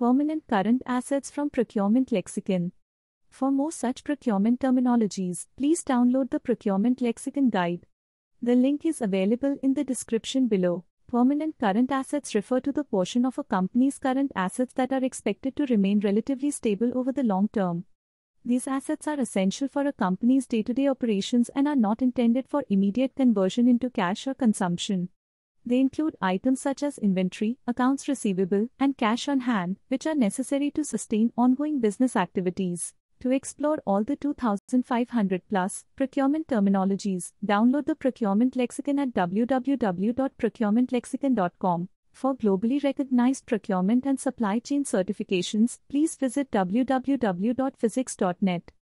Permanent current assets from Procurement Lexicon. For more such procurement terminologies, please download the Procurement Lexicon Guide. The link is available in the description below. Permanent current assets refer to the portion of a company's current assets that are expected to remain relatively stable over the long term. These assets are essential for a company's day to day operations and are not intended for immediate conversion into cash or consumption. They include items such as inventory, accounts receivable, and cash on hand, which are necessary to sustain ongoing business activities. To explore all the 2500 plus procurement terminologies, download the Procurement Lexicon at www.procurementlexicon.com. For globally recognized procurement and supply chain certifications, please visit www.fhyzics.net.